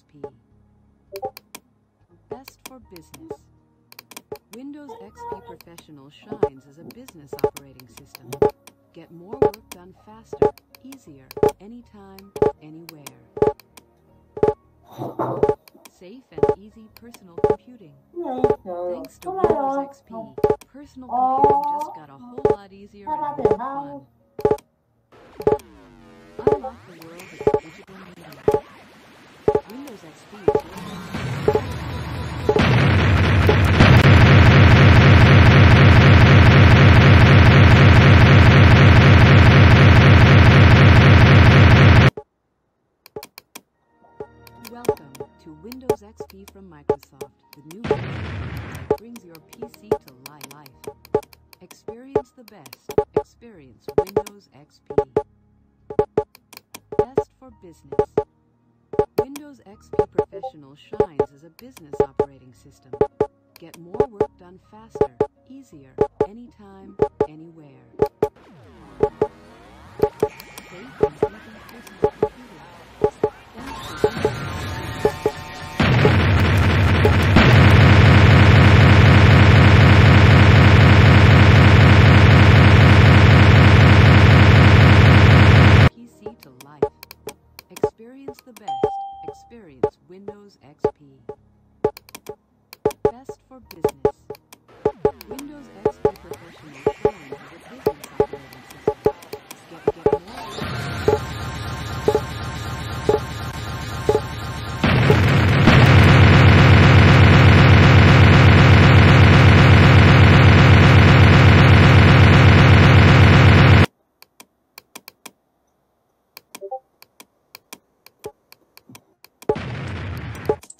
XP. Best for business. Windows XP Professional shines as a business operating system. Get more work done faster, easier, anytime, anywhere. Safe and easy personal computing. Thanks to Windows XP, personal computing just got a whole lot easier and more fun. Unlock the world of digital media. Windows XP is your Welcome to Windows XP from Microsoft, the new that brings your PC to life. Experience the best. Experience Windows XP. Best for business. Windows XP Professional shines as a business operating system. Get more work done faster, easier, anytime, anywhere.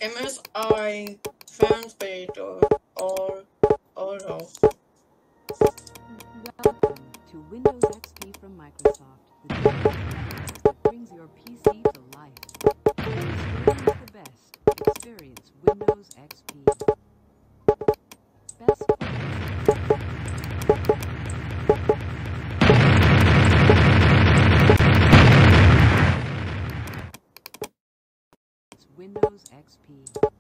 MSI Translator or Auto. Welcome to Windows XP from Microsoft, the brings your Windows XP.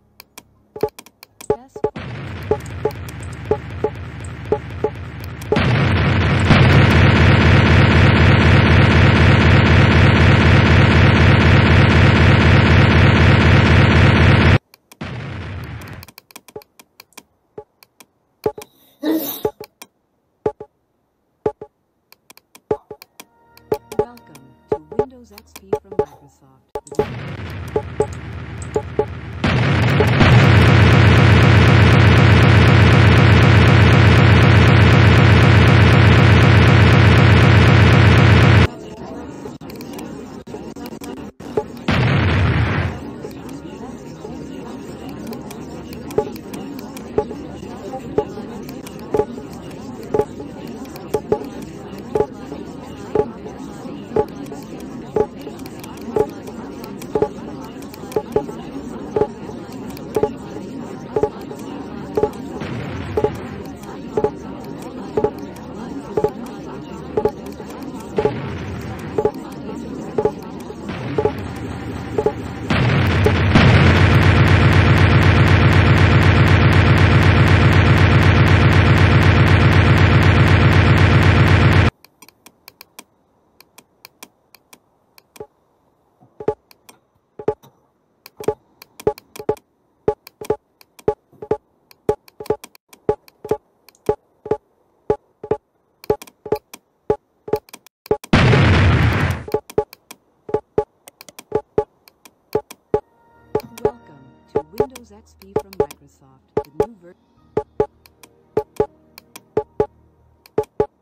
Windows XP from Microsoft, the new version.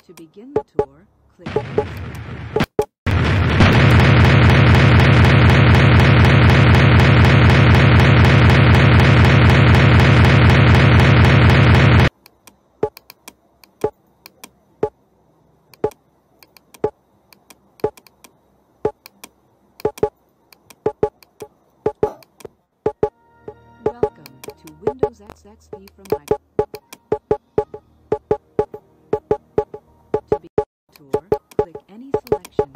To begin the tour, click to Windows XP from Microsoft. To the tour, click any selection.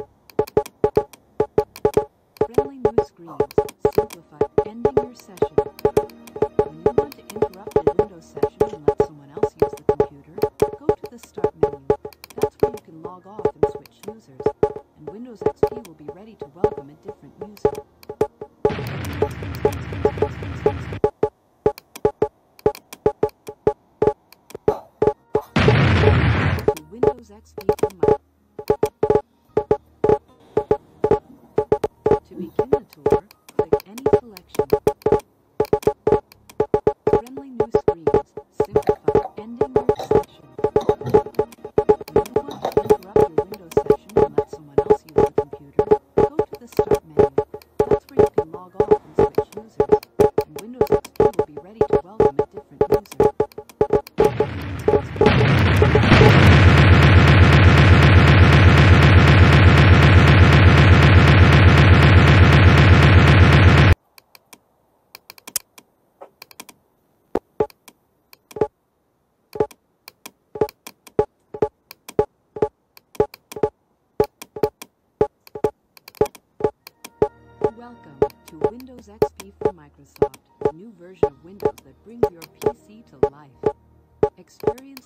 Friendly new screens, simplify, ending your session. XP Welcome to Windows XP from Microsoft, the new version of Windows that brings your PC to life. Experience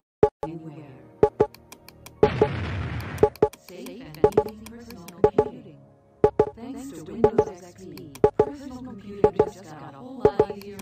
got a whole lot easier.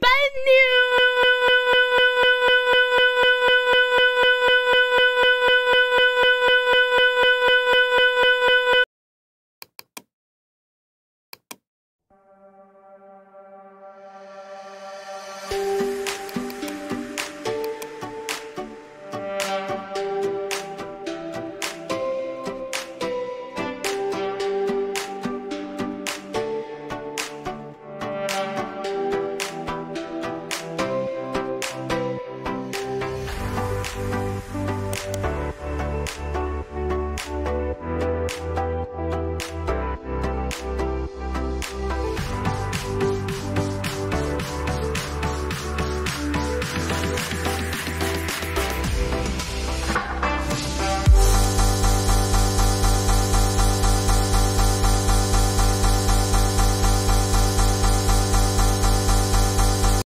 Bad news!